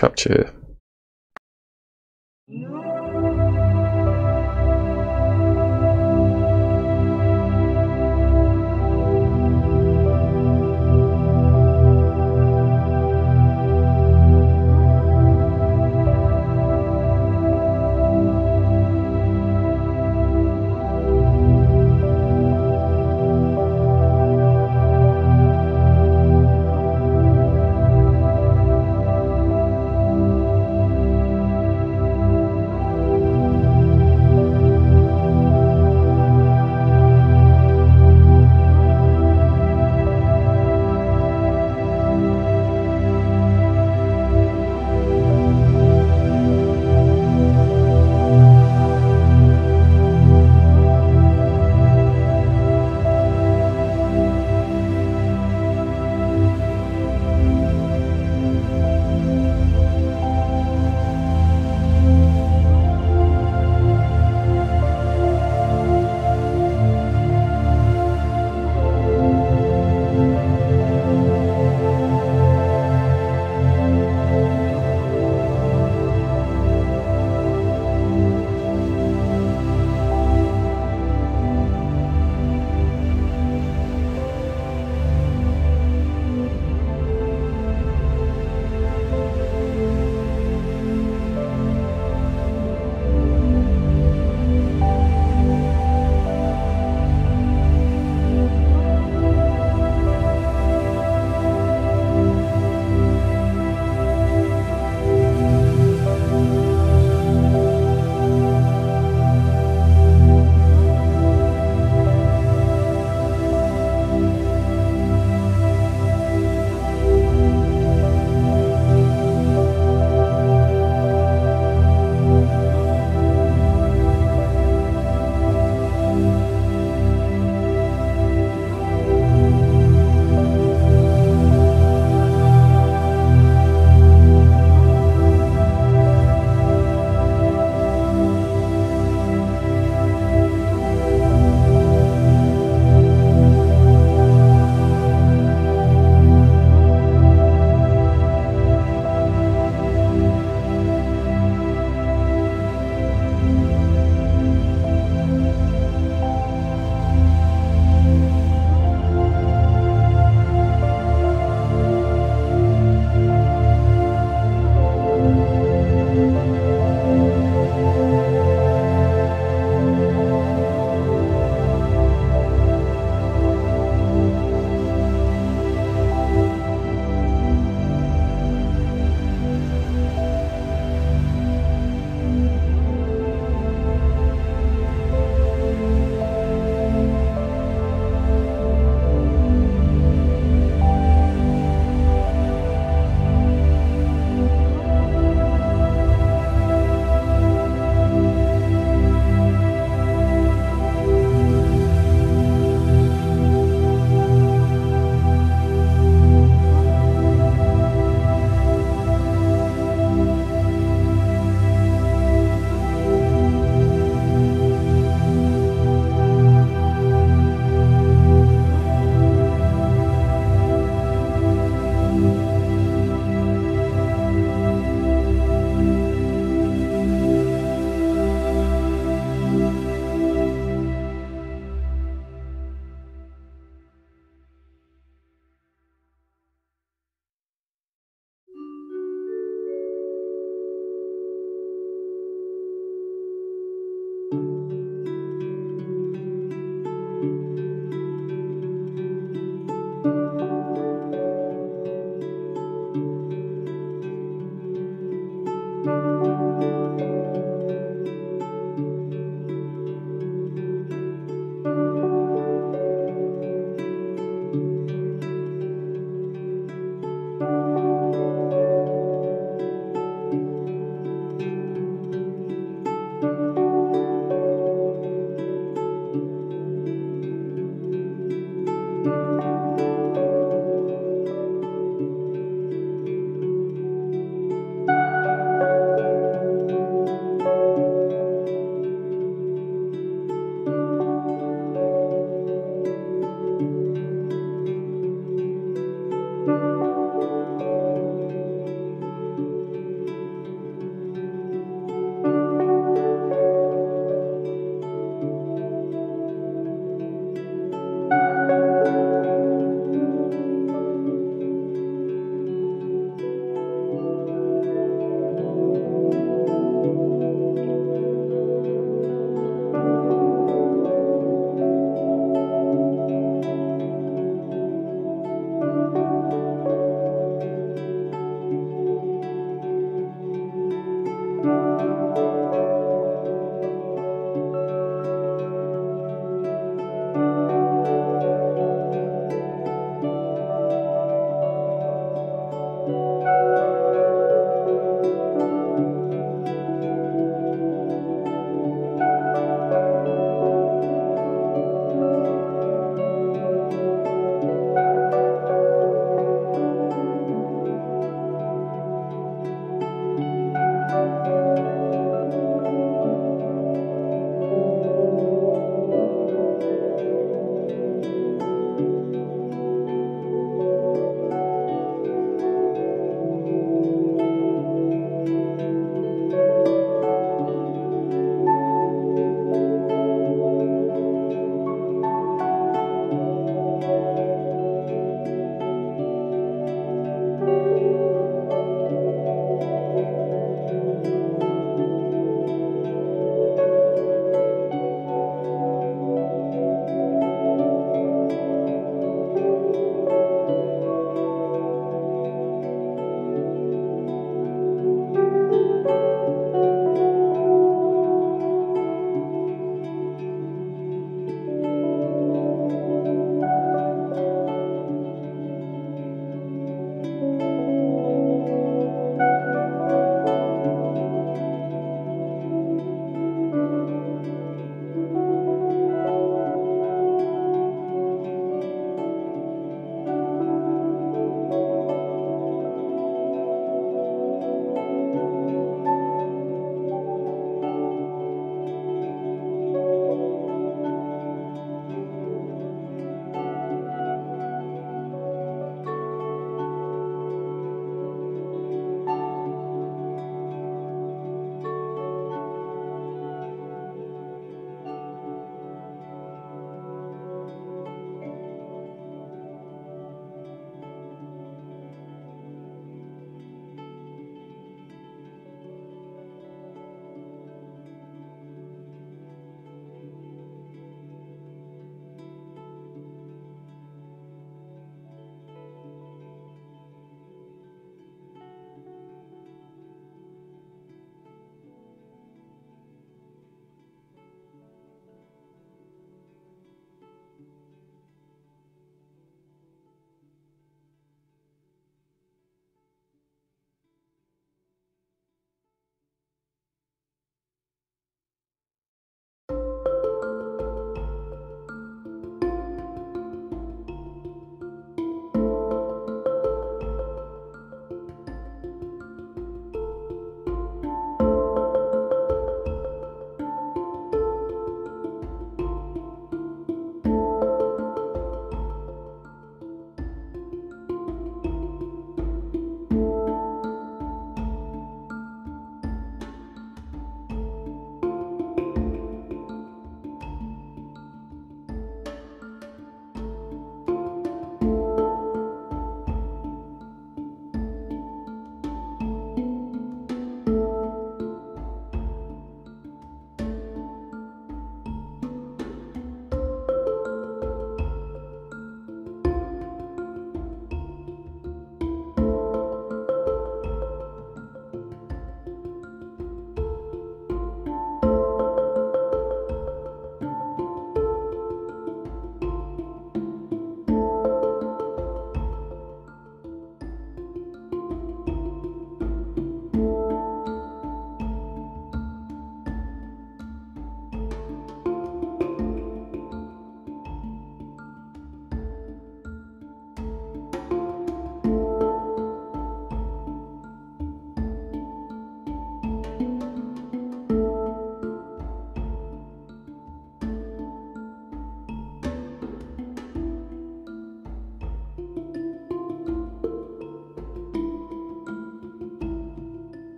capture.